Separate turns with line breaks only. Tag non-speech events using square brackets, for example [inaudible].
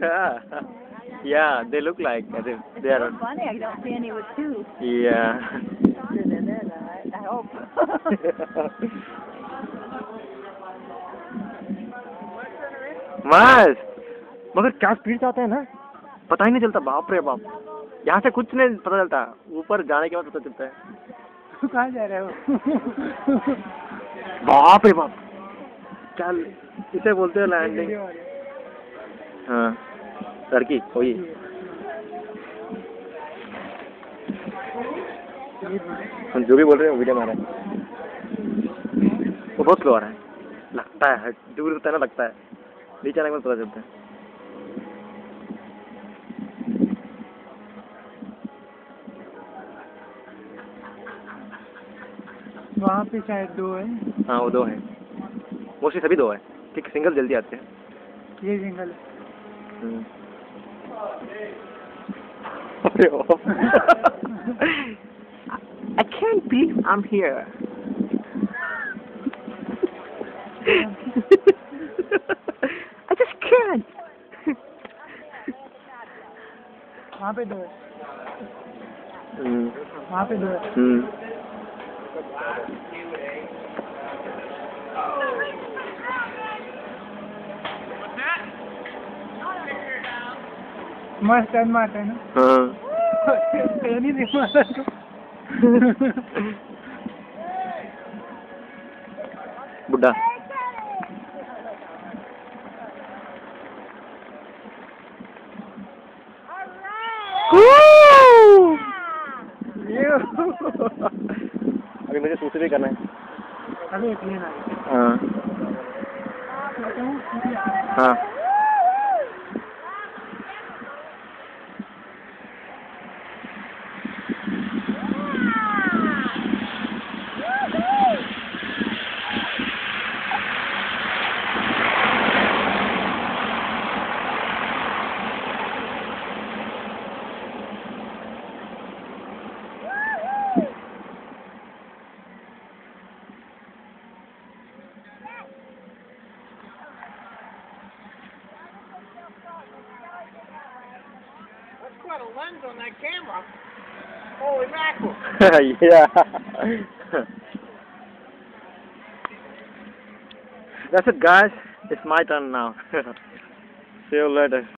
yeah. [laughs] yeah, they look like as if they are.
It's funny, I don't see any with two.
Yeah. [laughs]
I hope.
मगर क्या speed से आता है ना पता ही नहीं चलता बाप रे बाप यहाँ से कुछ नहीं पता चलता ऊपर जाने के बाद पता चलता है [laughs]
कहाँ जा रहे हो
बाप रे बाप क्या इसे बोलते हैं लैंडिंग हाँ लड़की वही हम जो भी बोल रहे हैं वीडियो में आ रहा है। वो बहुत स्लो आ रहा है। लगता है दूर होता है ना लगता है। नीचे आने के बाद पता चलता है।
वहाँ पे शायद दो है।
हाँ वो दो है। मोस्टली सभी दो है। ठीक सिंगल जल्दी आते हैं।
ये single
hmm. अरे ओ। I can't believe I'm here. I just can't.
वहाँ पे दो है
हम्म
वहाँ पे दो मस्त है. ना नहीं
बुड्ढा. अभी मुझे सूचना भी करना है.
लेना
हाँ हाँ.
That's a lens on that camera. Holy mackerel. [laughs]
yeah. That's it, guys. It's my turn now. [laughs] See you later.